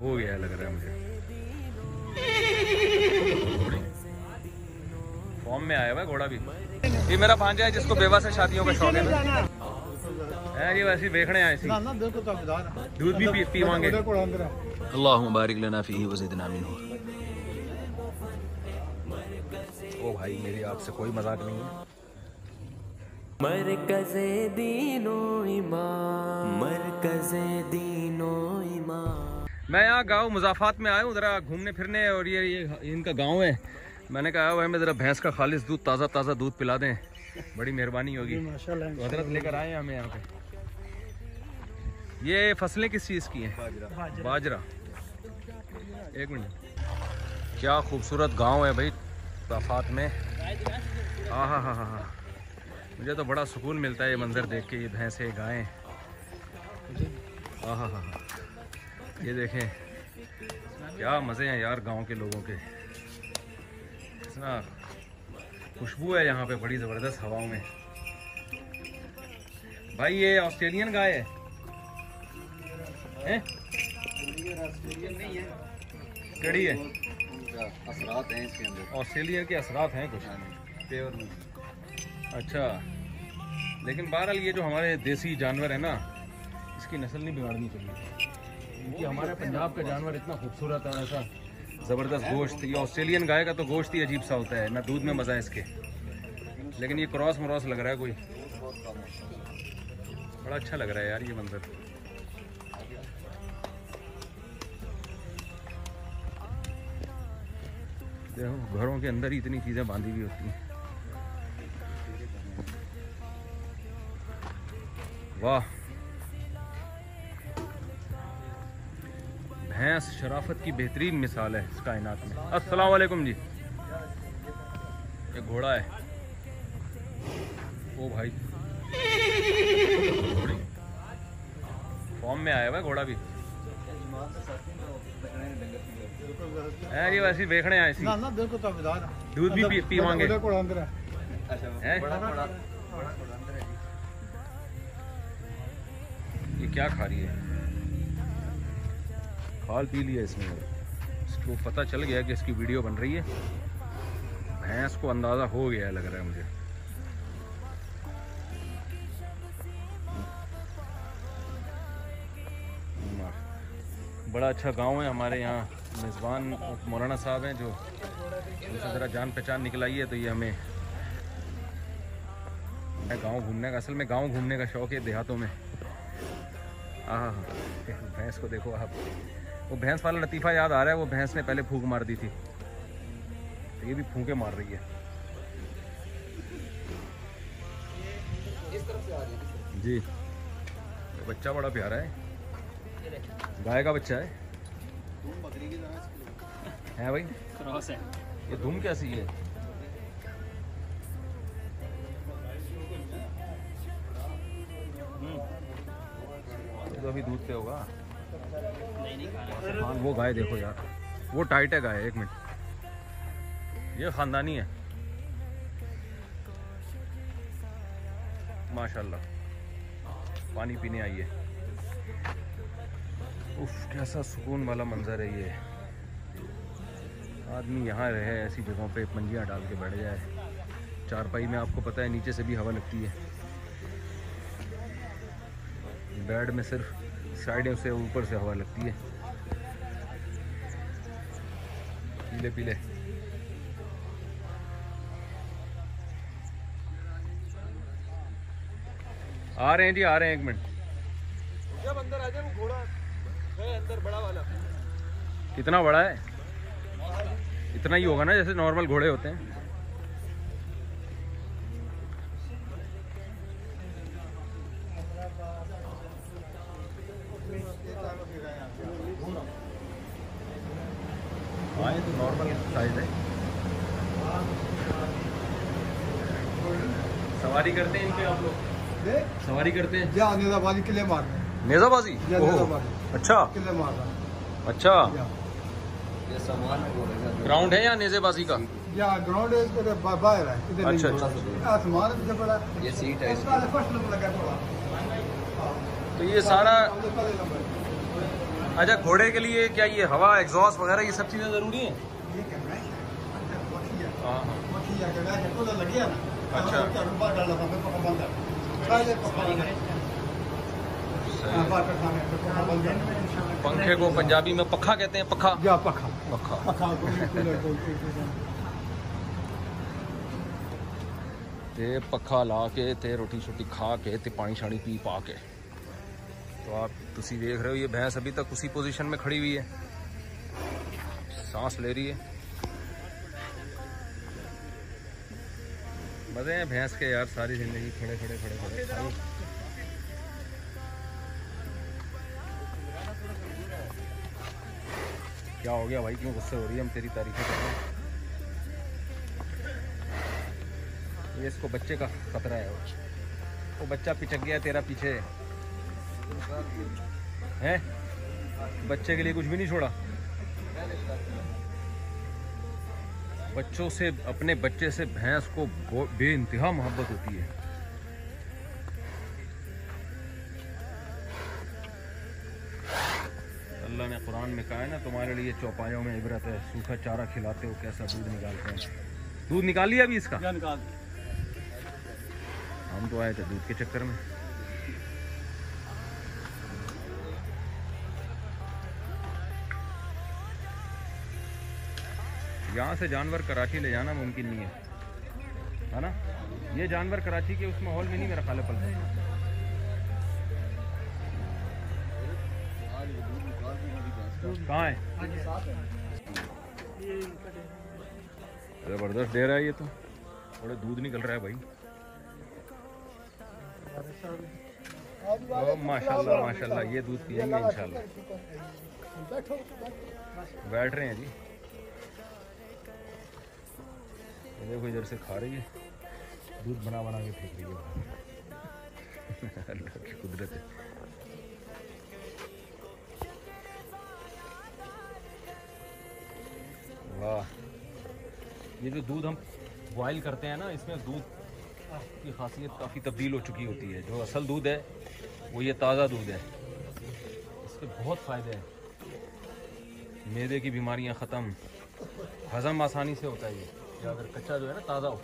हो गया लग रहा है मुझे। फॉर्म में आया हुआ है घोड़ा भी। ये मेरा भांजा है जिसको बेवा से शादियों का शौक है है जी वैसे ही देखने आए सी दूध भी पी पीवांगे। अल्लाह मुबारक लना फ़ी वजिदना मिनहु। ओ भाई मेरी आपसे कोई मज़ाक नहीं है। मरकज़े दीनो ईमान मरकज़े दीनो ईमान मैं यहाँ गाँव मुजाफात में आया हूँ ज़रा घूमने फिरने और ये ये इनका गाँव है। मैंने कहा भाई मैं ज़रा भैंस का खालिश दूध ताज़ा ताज़ा दूध पिला दें। बड़ी मेहरबानी होगी। तो हज़रत लेकर आए हैं हमें यहाँ पे। ये फ़सलें किस चीज़ की हैं? बाजरा। एक मिनट। क्या खूबसूरत गाँव है भाई मुजाफात में। हाँ हाँ हाँ हाँ हाँ। मुझे तो बड़ा सुकून मिलता है ये मंज़र देख के ये भैंसें गायें। हाँ हाँ हाँ हाँ। ये देखें, क्या मज़े हैं यार गाँव के लोगों के। इतना खुशबू है यहाँ पे, बड़ी ज़बरदस्त हवाओं में। भाई, ये ऑस्ट्रेलियन गाय है? कड़ी है? असरात हैं? ऑस्ट्रेलिया के असरात हैं कुछ। प्योर अच्छा लेकिन बहरहाल ये जो हमारे देसी जानवर है ना, इसकी नस्ल नहीं बिगाड़नी चाहिए। क्योंकि हमारे पंजाब का जानवर इतना खूबसूरत है ऐसा ज़बरदस्त गोश्त, ये ऑस्ट्रेलियन गाय का तो गोश्त ही अजीब सा होता है। ना दूध में मज़ा है इसके। लेकिन ये क्रॉस मरॉस लग रहा है कोई। बड़ा अच्छा लग रहा है यार ये मंजर। देखो, घरों के अंदर ही इतनी चीज़ें बांधी हुई होती हैं। वाह। भैंस शराफत की बेहतरीन मिसाल है इस कायनात में। अस्सलाम वालेकुम जी। एक घोड़ा है। ओ भाई। फॉर्म में आया हुआ घोड़ा भी। है जी वैसे देखने आए सी दूध भी पी, पीवांगे। हैं? ये क्या खा रही है? खाल पी लिया इसने। इसको पता चल गया कि इसकी वीडियो बन रही है। भैंस को अंदाज़ा हो गया लग रहा है मुझे। बड़ा अच्छा गाँव है हमारे यहाँ। मेज़बान मौलाना साहब हैं जो। उनसे ज़रा जान पहचान निकलाई है तो ये हमें गाँव घूमने का असल में गाँव घूमने का शौक है देहातों में। हाँ भैंस को देखो आप। वो भैंस वाला लतीफ़ा याद आ रहा है वो भैंस ने पहले फूक मार दी थी। तो ये भी फूके मार रही है। जी। बच्चा बड़ा प्यारा है। गाय का बच्चा है। है भाई? क्रॉस है। ये धूम कैसी है? तो अभी दूध पे होगा। हाँ वो गाय देखो यार। वो टाइट है गाय, एक मिनट। ये खानदानी है। माशाल्लाह। पानी पीने आई है। उफ, कैसा सुकून वाला मंजर है ये। आदमी यहाँ रहे, ऐसी जगहों पे पंजियाँ डाल के बैठ जाए। चारपाई में आपको पता है, नीचे से भी हवा लगती है। बेड में सिर्फ़ साइडों से ऊपर से हवा लगती है। पीले पीले। आ रहे हैं जी आ रहे हैं एक मिनट। जब अंदर आ जाए वो घोड़ा है अंदर बड़ा वाला। कितना बड़ा है? इतना ही होगा ना जैसे नॉर्मल घोड़े होते हैं हाँ ये तो नॉर्मल साइज़ है सवारी करते हैं इन पे आप लोग सवारी करते हैं। या नेजाबादी किले मार रहे हैं। नेजाबाजी अच्छा। किले मार रहा है। अच्छा। या। ये सामान ग्राउंड है या नेजेबाजी का? या ग्राउंड है बाहर है अच्छा, अच्छा। आसमान ये सीट है फ़र्स्ट नंबर तो ये सारा अच्छा घोड़े के लिए क्या ये हवा एग्जॉस्ट वगैरह ये सब चीज़ें ज़रूरी हैं? है। है। हाँ हाँ। है है। तो अच्छा। पंखे को पंजाबी में पखा कहते हैं पखा। या पखा। पखा। पखा ते पखा ला के ते रोटी शोटी खा के ते पानी शानी पी पा के। तो आप तुसी देख रहे हो ये भैंस अभी तक उसी पोजीशन में खड़ी हुई है। सांस ले रही है। मज़े हैं भैंस के यार, सारी ज़िंदगी खड़े खड़े खड़े खड़े। क्या हो गया भाई? क्यों गुस्से हो रही है? हम तेरी तारीफें कर रहे हैं। ये इसको बच्चे का खतरा है। वो वो बच्चा पिचक गया तेरा पीछे। है? बच्चे के लिए कुछ भी नहीं छोड़ा। बच्चों से अपने बच्चे से भैंस को बे इंतहा मोहब्बत होती है। अल्लाह ने कुरान में कहा है ना तुम्हारे लिए चौपायों में इबरत है सूखा चारा खिलाते हो कैसा दूध निकालते हैं? दूध निकाल लिया अभी इसका? निकाल हम तो आए थे दूध के चक्कर में। यहाँ से जानवर कराची ले जाना मुमकिन नहीं है। है ना? ये जानवर कराची के उस माहौल में नहीं मेरा ख्याल पल है। ज़बरदस्त दे रहा है ये तो। थोड़े दूध निकल रहा है भाई। ओ, माशाल्लाह माशाल्लाह, ये दूध पिएँगे इंशाल्लाह। बैठ रहे हैं जी। देखो इधर से खा रही है? दूध बना बना के फेंक रही है। अल्लाह की कुदरत है। वाह। ये जो दूध हम बॉयल करते हैं ना इसमें दूध की खासियत काफ़ी तब्दील हो चुकी होती है। जो असल दूध है वो ये ताज़ा दूध है। इसके बहुत फ़ायदे हैं। मैदे की बीमारियाँ ख़त्म। हज़म आसानी से होता है ये। या अगर कच्चा जो है ना ताज़ा हो।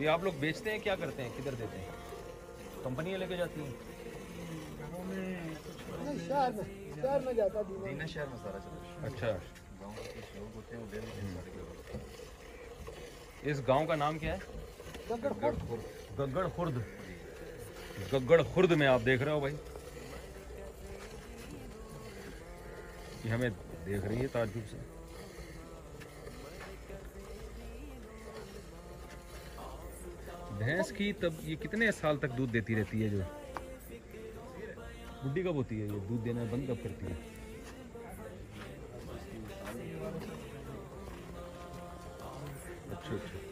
ये आप लोग बेचते हैं क्या करते हैं? किधर देते हैं? कंपनियाँ लेके जाती हैं? शहर में शहर में जाता दीना शहर में सारा चला अच्छा। गाँव के लोग होते हैं लोग इस गाँव का नाम क्या है? गग्गड़ खुर्द गग्गड़ खुर्द में आप देख रहे हो भाई। ये हमें देख रही है ताजुब से। भैंस की तब ये कितने साल तक दूध देती रहती है जो? बुढ़ी कब होती है ये? दूध देना बंद कब करती है? अच्छा अच्छा।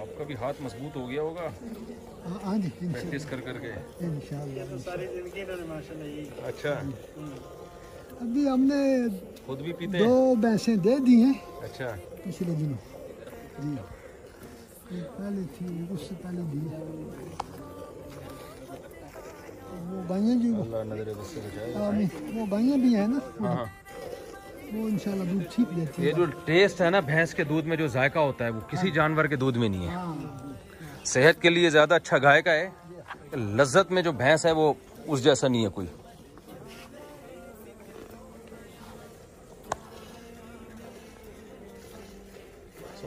आपका भी हाथ मज़बूत हो गया होगा। हाँ जी प्रैक्टिस कर करके इंशाल्लाह सारी ज़िंदगी इन्होंने माशाल्लाह यही अच्छा। अभी हमने खुद भी पीते दो हैं? भैंसें दे दी हैं। अच्छा। पिछले दिनों। जी पहले थी उससे पहले दी वो गायें जी वो गायें भी हैं ना हाँ हाँ वो इंशाल्लाह दूध ठीक देती है ये जो टेस्ट है ना भैंस के दूध में जो जायका होता है वो किसी जानवर के दूध में नहीं है। हाँ सेहत के लिए ज़्यादा अच्छा गाय का है। लज्जत में जो भैंस है वो उस जैसा नहीं है कोई।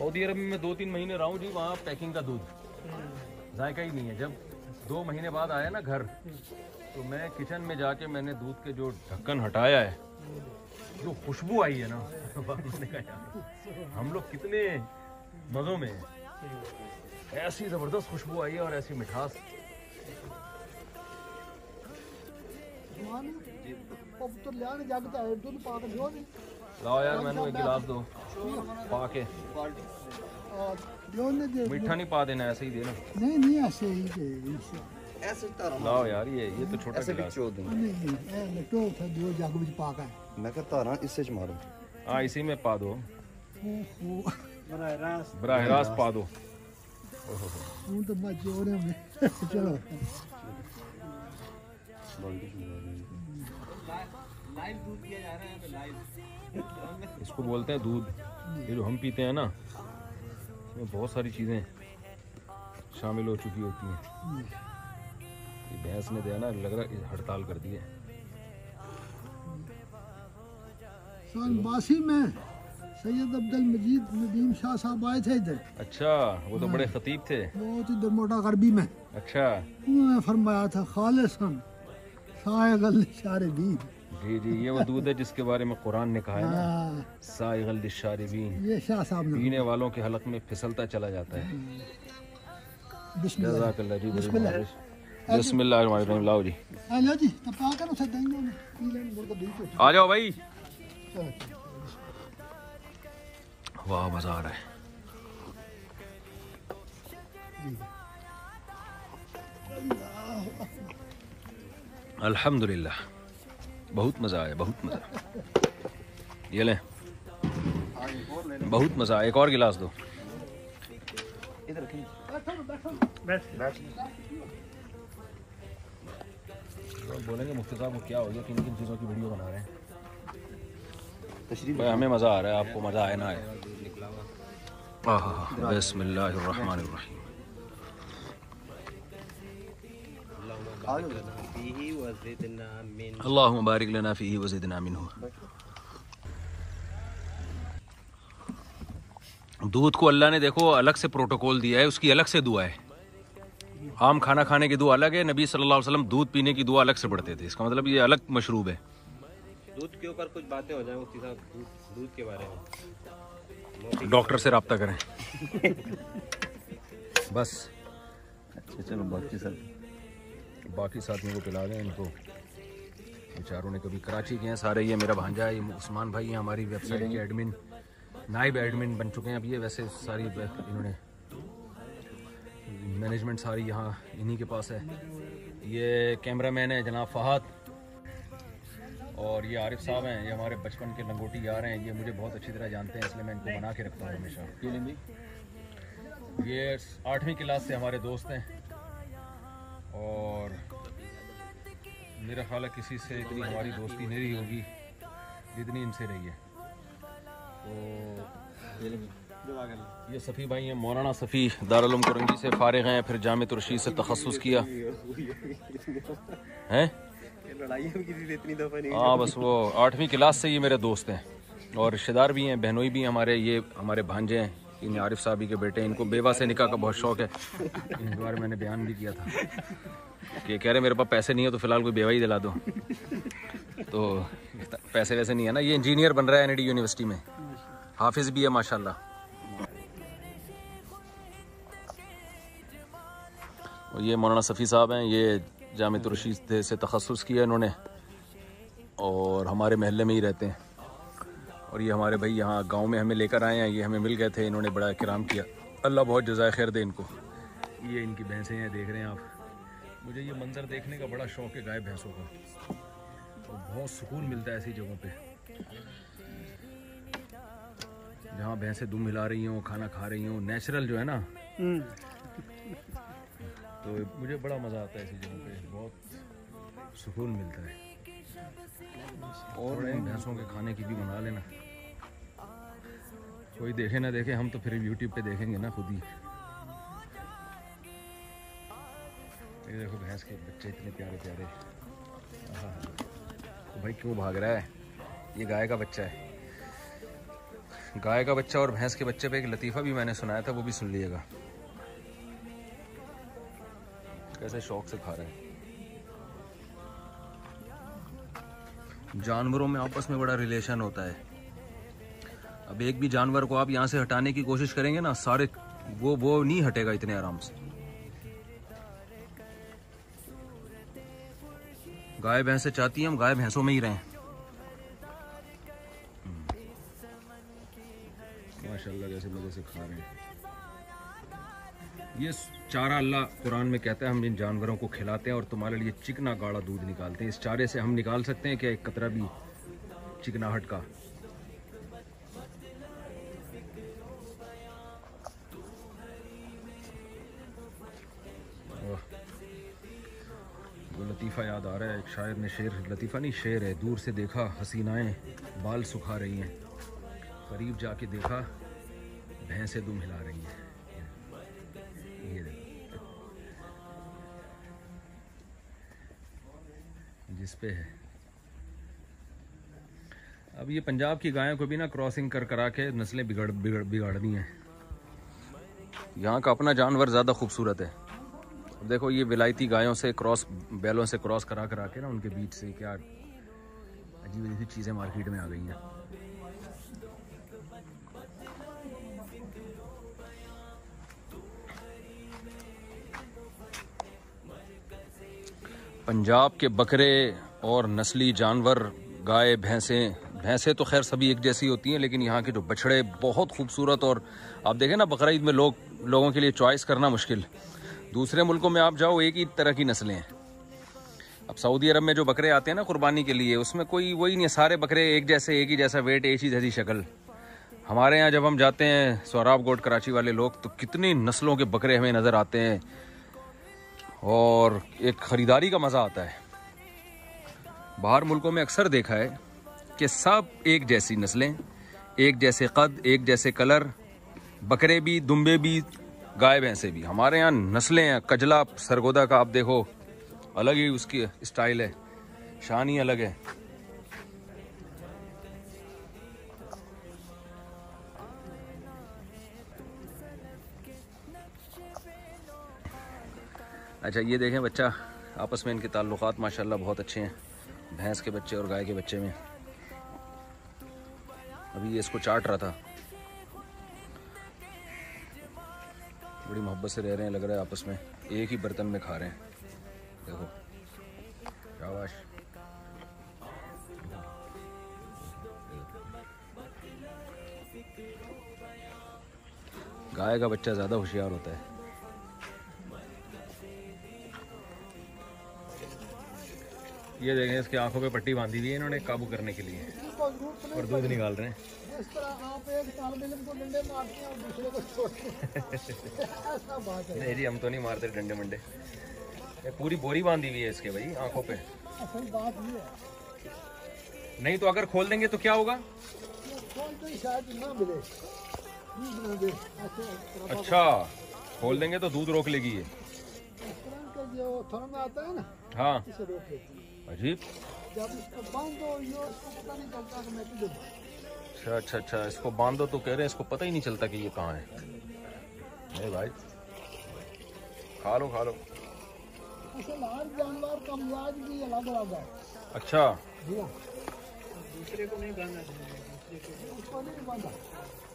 सऊदी अरब में मैं दो तीन महीने रहा हूँ जी वहाँ पैकिंग का दूध। जायका ही नहीं है। जब दो महीने बाद आया ना घर तो मैं किचन में जाके मैंने दूध के जो ढक्कन हटाया है जो खुशबू आई है ना हम लोग कितने मज़ों में ऐसी ज़बरदस्त खुशबू आई है और ऐसी मिठास। तो जागता है दूध लाओ यार मैंने एक गिलास दो। ने दे मीठा नहीं पा देना ऐसे ही देना नहीं नहीं ऐसे ही दे ऐसे। तारा लाओ यार ये ये तो छोटा ऐसे गिलास। बिचो दूँ नहीं नहीं ए लटो था दो जग विच पा के। मैं कहता तारा इससे च मारो। हाँ इसी में पा दो। ओहो। बराह रास्त। बराह रास्त पा दो। हूँ तो मैं जोरे में चलो। इसको बोलते हैं दूध। ये जो हम पीते हैं ना इसमें बहुत सारी चीज़ें शामिल हो चुकी होती हैं। ये भैंस ने दिया ना लग रहा है हड़ताल कर दी है। साल बासी में सैयद अब्दुल मजीद नदीम शाह साहब आए थे इधर। अच्छा वो तो बड़े खतीब थे। बहुत इधर मोटा गरबी में। अच्छा। उन्होंने फरमाया था खालिसन सायगल शारे दीन। जी जी ये वो दूध है जिसके बारे में कुरान ने कहा है ना हाँ, साइगल शारिबीन ये शाह साहब ने पीने वालों के हलक में फिसलता चला जाता है। बिस्मिल्लाह। जी बिस्मिल्लाह। लाओ जी। हेलो जी तब देंगे को आ जाओ भाई। वाह मज़ा आ रहा है। अल्हम्दुलिल्लाह। बहुत मज़ा आया, बहुत मज़ा। ये लें। बहुत मज़ा आया, एक और गिलास दो। बोलेंगे मुफ्ती साहब को क्या हो गया किन किन चीज़ों की वीडियो बना रहे हैं। भाई, हमें मज़ा आ रहा है, आपको मज़ा आए ना आए। बिस्मिल्लाहिर्रहमानिर्रहीम। बारिक लना फीही व ज़िदना मिनहु दूध को अल्लाह ने देखो अलग से प्रोटोकॉल दिया है उसकी अलग से दुआ है आम खाना खाने की दुआ अलग है नबी सल्लल्लाहु अलैहि वसल्लम दूध पीने की दुआ अलग से पढ़ते थे इसका मतलब ये अलग मशरूब है दूध के ऊपर कुछ बातें हो जाए मुफ्ती साहब दूध दूध के बारे में डॉक्टर से रब्ता करें बस अच्छा चलो बाकी सर बाकी साथियों को पिला दें इनको। बेचारों ने कभी कराची के हैं, सारे ये मेरा भांजा है, ये उस्मान भाई हैं, हमारी वेबसाइट के एडमिन नाइब एडमिन बन चुके हैं अब ये वैसे सारी, इन्होंने मैनेजमेंट सारी यहाँ इन्हीं के पास है। ये कैमरा मैन है जनाब फहद और ये आरिफ साहब हैं, ये हमारे बचपन के लंगोटी यार हैं, ये मुझे बहुत अच्छी तरह जानते हैं, इसलिए मैं इनको बना के रखता हूँ हमेशा। ये आठवीं क्लास से हमारे दोस्त हैं। और मेरा ख्याल है किसी से इतनी हमारी दोस्ती नहीं रही होगी, जितनी इनसे रही है। तो ये सफ़ी भाई हैं, मौलाना सफ़ी दारुल करंगी से फारिग हैं, फिर जाम तुरशी से तखसस किया। हैं? हाँ बस वो आठवीं क्लास से ये मेरे दोस्त हैं, और रिश्तेदार भी हैं, बहनोई भी हमारे, ये हमारे भांजे हैं। इन आरिफ साहबी के बेटे, इनको बेवा से निकाह का बहुत शौक है। इनके बारे मैंने बयान भी किया था कि कह रहे, मेरे पास पैसे नहीं है तो फ़िलहाल कोई बेवा ही दिला दो। तो पैसे वैसे नहीं है ना, ये इंजीनियर बन रहा है एन यूनिवर्सिटी में। हाफिज भी है, माशाल्लाह। और ये मौलाना सफ़ी साहब हैं, ये जाम रशीद से तखसस किया इन्होंने। और हमारे महल्ले में ही रहते हैं। और ये हमारे भाई यहाँ गाँव में हमें लेकर आए हैं ये हमें मिल गए थे इन्होंने बड़ा कराम किया। अल्लाह बहुत जजाय खैर दे इनको। ये इनकी भैंसें हैं देख रहे हैं आप। मुझे ये मंज़र देखने का बड़ा शौक है गाय भैंसों का। और बहुत सुकून मिलता है ऐसी जगहों पर जहाँ भैंसें दुम हिला रही हों खाना खा रही हों नेचुरल जो है ना। तो मुझे बड़ा मज़ा आता है ऐसी जगहों पे बहुत सुकून मिलता है। और भैंसों के खाने की भी बना लेना। कोई देखे ना देखे हम तो फिर यूट्यूब पे देखेंगे ना खुद ही। ये देखो भैंस के बच्चे इतने प्यारे प्यारे। तो भाई क्यों भाग रहा है? ये गाय का बच्चा है। गाय का बच्चा और भैंस के बच्चे पे एक लतीफ़ा भी मैंने सुनाया था वो भी सुन लीजिएगा कैसे शौक से खा रहे हैं। जानवरों में आपस में बड़ा रिलेशन होता है। अब एक भी जानवर को आप यहाँ से हटाने की कोशिश करेंगे ना, सारे वो वो नहीं हटेगा इतने आराम से। गाय, भैंसे चाहती हैं, हम गाय, भैंसों में ही रहें। माशाल्लाह कैसे मज़े से खा रहे हैं। ये चारा अल्लाह कुरान में कहता है, हम इन जानवरों को खिलाते हैं और तुम्हारे लिए चिकना गाढ़ा दूध निकालते हैं। इस चारे से हम निकाल सकते हैं क्या एक कतरा भी चिकनाहट का? लतीफ़ा याद आ रहा है, एक शायर ने शेर, लतीफ़ा नहीं, शेर है, दूर से देखा, हसीनाएँ बाल सुखा रही हैं। करीब जाके देखा, भैंसें दुम हिला रही हैं। जिस पे है। अब ये पंजाब की गायों को भी ना क्रॉसिंग कर करा के नस्लें बिगड़ बिगड़, बिगाड़नी है। यहाँ का अपना जानवर ज़्यादा खूबसूरत है। अब देखो ये विलायती गायों से क्रॉस बैलों से क्रॉस करा करा के ना उनके बीच से क्या अजीब अजीब चीज़ें मार्केट में आ गई हैं। पंजाब के बकरे और नस्ली जानवर, गाय, भैंसें भैंसें तो खैर सभी एक जैसी होती हैं, लेकिन यहाँ के जो बछड़े बहुत खूबसूरत और आप देखें ना, बकरा में लोग, लोगों के लिए चॉइस करना मुश्किल। दूसरे मुल्कों में आप जाओ, एक ही तरह की नस्लें हैं। अब सऊदी अरब में जो बकरे आते हैं ना कुर्बानी के लिए, उसमें कोई वही नहीं सारे बकरे एक जैसे, एक ही जैसा वेट एक ही जैसी शक्ल। हमारे यहाँ जब हम जाते हैं सौराब गोट, कराची वाले लोग तो कितनी नस्लों के बकरे हमें नज़र आते हैं। और एक ख़रीदारी का मज़ा आता है। बाहर मुल्कों में अक्सर देखा है कि सब एक जैसी नस्लें, एक जैसे कद, एक जैसे कलर, बकरे भी दुम्बे भी, गाय भैंसे भी। हमारे यहाँ नस्लें हैं, कजला, सरगोदा का आप देखो, अलग ही उसकी स्टाइल है, शान ही अलग है। अच्छा ये देखें बच्चा, आपस में इनके ताल्लुक माशाल्लाह बहुत अच्छे हैं, भैंस के बच्चे और गाय के बच्चे में। अभी ये इसको चाट रहा था। बड़ी मोहब्बत से रह रहे हैं, लग रहा है आपस में, एक ही बर्तन में खा रहे हैं। देखो, शाबाश। गाय का बच्चा ज़्यादा होशियार होता है। ये देखें इसके आँखों पे पट्टी बांधी हुई है इन्होंने काबू करने के लिए। और दूध निकाल रहे हैं। इस तरह आप एक को डंडे मारते हैं और दूसरे को छोड़ते ऐसा बात है। नहीं जी हम तो नहीं मारते डंडे मंडे। पूरी बोरी बांधी हुई है इसके भाई आँखों पे। असल बात ये है। नहीं तो अगर खोल देंगे तो क्या होगा? तो शायद ना मिले। अच्छा खोल देंगे तो दूध रोक लेगी ये। जो थोड़ा आता है ना है। अजीब अच्छा अच्छा अच्छा इसको बांधो तो कह रहे हैं, इसको पता ही नहीं चलता कि ये कहाँ है। नहीं भाई। खा लो खा लो। जानवर भी अलग अलग है अच्छा। दूसरे को नहीं बांधना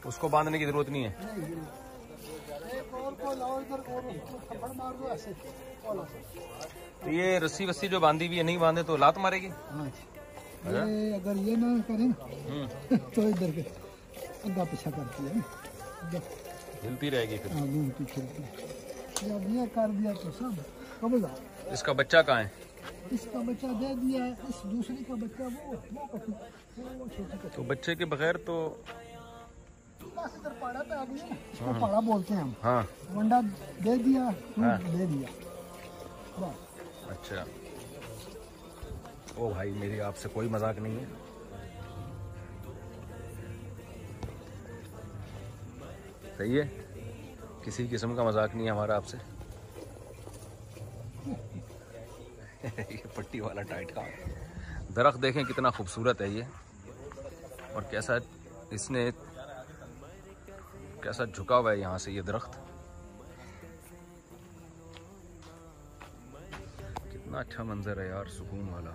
उसको बांधने की ज़रूरत नहीं है। नहीं। एक और को लाओ इधर, और मार दो ऐसे। तो ये रस्सी वस्सी जो बांधी हुई है नहीं बांधे तो लात मारेगी? हाँ ये अगर ये ना करें ना हम्म। तो इधर के अंधा पीछा करती है। हिलती रहेगी फिर। जब ये कर दिया तो सब। कब इसका बच्चा कहाँ है? इसका बच्चा दे दिया है इस दूसरी का बच्चा वो वो वो तो बच्चे के बगैर तो पाड़ा पे आ गई पाड़ा बोलते हैं हम। हाँ। वंडा दे दिया हाँ। दे दिया। अच्छा। ओ भाई, मेरी आपसे कोई मज़ाक नहीं है। सही है? किसी किस्म का मज़ाक नहीं है हमारा आपसे। ये पट्टी वाला टाइट का दरख्त देखें कितना खूबसूरत है ये। और कैसा इसने कैसा झुका हुआ है यहाँ से ये दरख्त। कितना अच्छा मंजर है यार, सुकून वाला।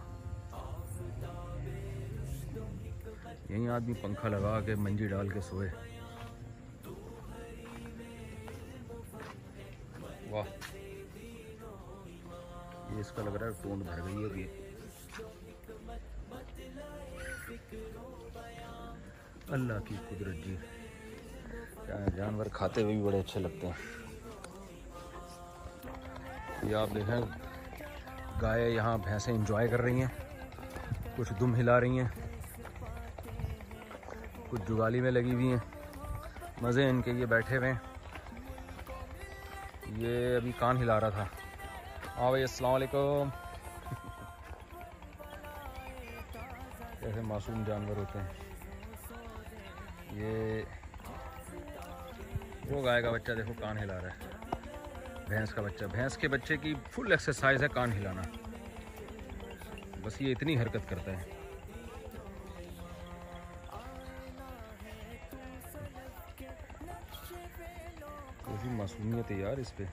यहीं आदमी पंखा लगा के मंजी डाल के सोए। वाह। ये इसका लग रहा है टोन भर गई है अल्लाह की कुदरत जी। जानवर खाते हुए भी बड़े अच्छे लगते हैं। ये आप देखें गाय यहाँ भैंसें इंजॉय कर रही हैं। कुछ दुम हिला रही हैं। कुछ जुगाली में लगी हुई हैं। मज़े इनके ये बैठे हुए हैं। ये अभी कान हिला रहा था। हाँ भाई असलकुम कैसे मासूम जानवर होते हैं। ये वो गाय का बच्चा देखो, कान हिला रहा है। भैंस का बच्चा। भैंस के बच्चे की फुल एक्सरसाइज है कान हिलाना। बस ये इतनी हरकत करता है। मासूमियत है यार इस पे।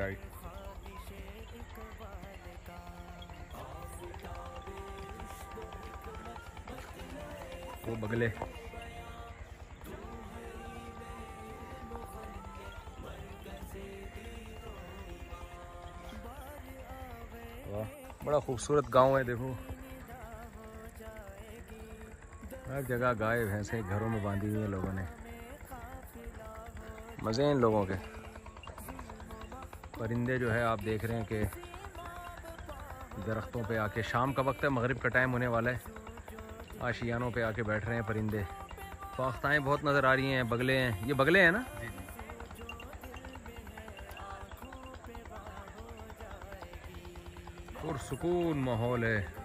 टाइट वो बगले। वाह, बड़ा खूबसूरत गाँव है, देखो। हर जगह गाय भैंसें घरों में बांधी हुई हैं लोगों ने। मज़े हैं इन लोगों के। परिंदे जो है आप देख रहे हैं कि दरख्तों पे आके शाम का वक्त है मगरिब का टाइम होने वाला है। आशियानों पे आके बैठ रहे हैं परिंदे। फाख्ताएँ बहुत नज़र आ रही हैं बगले हैं। ये बगले हैं ना? और सुकून माहौल है।